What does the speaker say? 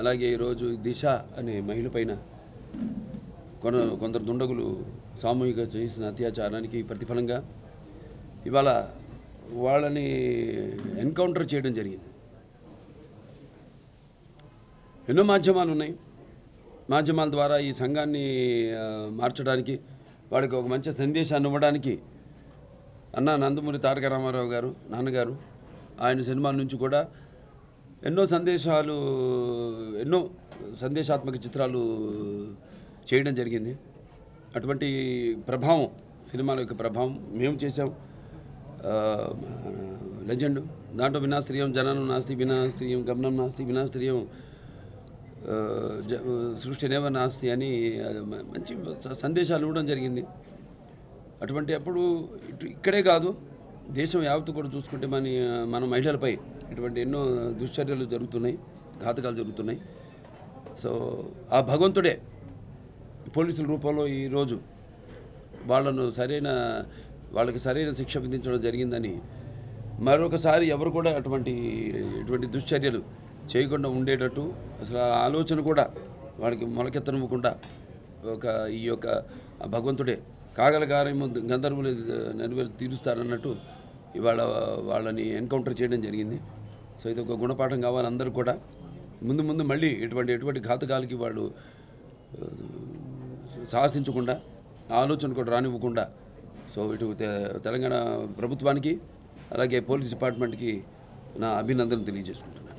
అలాగే ఈరోజు దిశ అనే మహిళ పైన కొన కొందరు దుండగులు సామూహిక చేసిన అత్యాచారానికి ప్రతిఫలంగా ఇవాళ వాళ్ళని ఎన్కౌంటర్ చేయడం జరిగింది. ఎన్నో మాధ్యమాలు ఉన్నాయి. మాధ్యమాల ద్వారా ఈ సంఘాన్ని మార్చడానికి వాడికి ఒక మంచి సందేశాన్ని ఇవ్వడానికి అన్న నందమూరి తారక రామారావు గారు నాన్నగారు ఆయన సినిమాల నుంచి కూడా ఎన్నో సందేశాలు ఎన్నో సందేశాత్మక చిత్రాలు చేయడం జరిగింది. అటువంటి ప్రభావం సినిమాల యొక్క ప్రభావం మేము చేసాం లెజెండ్. దాంట్లో వినాశ్రీయం జననం నాస్తి వినాశ్రీయం గమనం నాస్తి వినాశ్రీయం జ- సృష్టి నేవ నాస్తి అని మంచి సందేశాలు ఇవ్వడం జరిగింది. అటువంటి అప్పుడు ఇటు ఇక్కడే కాదు దేశం యావత్తు కూడా చూసుకుంటే మన మన మహిళలపై ఇటువంటి ఎన్నో దుశ్చర్యలు జరుగుతున్నాయి ఘాతకాలు జరుగుతున్నాయి. సో ఆ భగవంతుడే పోలీసుల రూపంలో ఈరోజు వాళ్ళను సరైన వాళ్ళకి సరైన శిక్ష విధించడం జరిగిందని మరొకసారి ఎవరు కూడా అటువంటి ఇటువంటి దుశ్చర్యలు చేయకుండా ఉండేటట్టు అసలు ఆ ఆలోచన కూడా వాళ్ళకి మొలకెత్తనివ్వకుండా ఒక ఈ యొక్క భగవంతుడే కాగలగారే ముందు గంధర్వులు నెరవేరు తీరుస్తారన్నట్టు ఇవాళ వాళ్ళని ఎన్కౌంటర్ చేయడం జరిగింది. సో ఇది ఒక గుణపాఠం కావాలి అందరూ కూడా. ముందు ముందు మళ్ళీ ఇటువంటి ఎటువంటి ఘాతకాలకి వాళ్ళు సాహసించకుండా ఆలోచన కూడా రానివ్వకుండా సో ఇటు తెలంగాణ ప్రభుత్వానికి అలాగే పోలీస్ డిపార్ట్మెంట్కి నా అభినందనలు తెలియజేసుకుంటున్నాను.